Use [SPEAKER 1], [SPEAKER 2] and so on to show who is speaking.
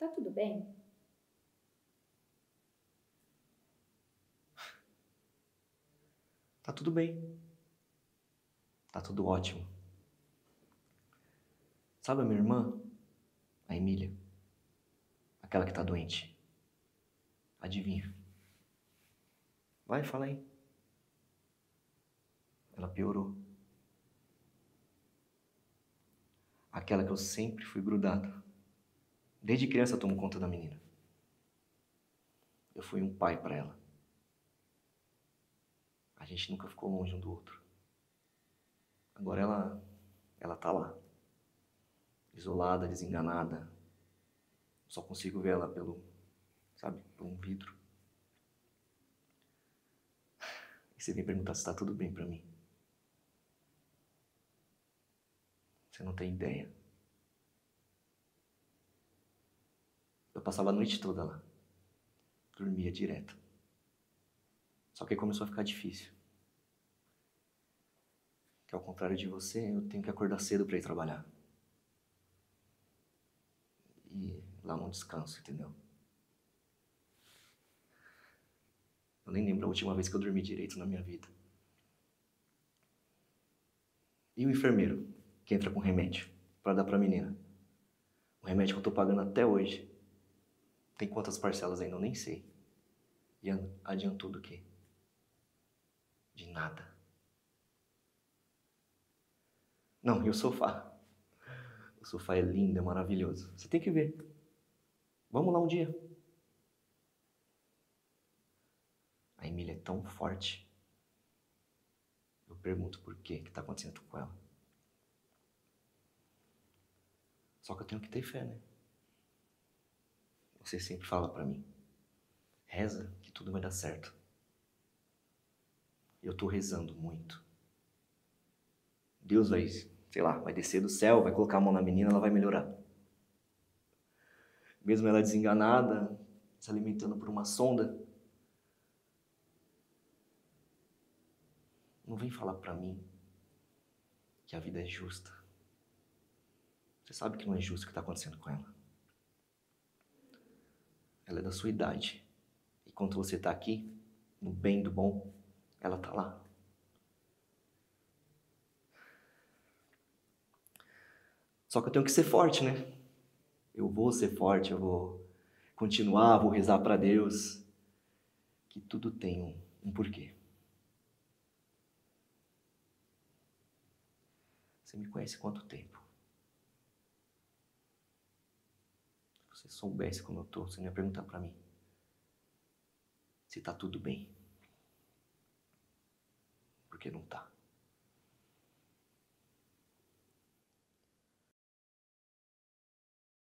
[SPEAKER 1] Tá tudo bem?
[SPEAKER 2] Tá tudo bem. Tá tudo ótimo. Sabe a minha irmã? A Emília. Aquela que tá doente. Adivinha? Vai, fala aí. Ela piorou. Aquela que eu sempre fui grudado. Desde criança eu tomo conta da menina. Eu fui um pai para ela. A gente nunca ficou longe um do outro. Agora ela ela tá lá. Isolada, desenganada. Só consigo ver ela pelo, sabe, por um vidro. E você vem perguntar se tá tudo bem para mim. Você não tem ideia. Eu passava a noite toda lá. Dormia direto. Só que aí começou a ficar difícil. Que ao contrário de você, eu tenho que acordar cedo para ir trabalhar. E lá não descanso, entendeu? Eu nem lembro a última vez que eu dormi direito na minha vida. E o enfermeiro? que entra com remédio para dar para a menina. O remédio que eu estou pagando até hoje. Tem quantas parcelas ainda? Eu nem sei. E adiantou do quê? De nada. Não, e o sofá? O sofá é lindo, é maravilhoso. Você tem que ver. Vamos lá um dia. A Emília é tão forte. Eu pergunto por quê, o que está acontecendo com ela. Só que eu tenho que ter fé, né? Você sempre fala para mim, reza que tudo vai dar certo. Eu tô rezando muito. Deus vai, sei lá, vai descer do céu, vai colocar a mão na menina, ela vai melhorar. Mesmo ela desenganada, se alimentando por uma sonda, não vem falar para mim que a vida é justa. Você sabe que não é justo o que está acontecendo com ela. Ela é da sua idade. E quando você está aqui, no bem do bom, ela está lá. Só que eu tenho que ser forte, né? Eu vou ser forte, eu vou continuar, vou rezar para Deus. Que tudo tem um, um porquê. Você me conhece quanto tempo? Você soubesse como eu tô, você não ia perguntar para mim se tá tudo bem. Porque não tá.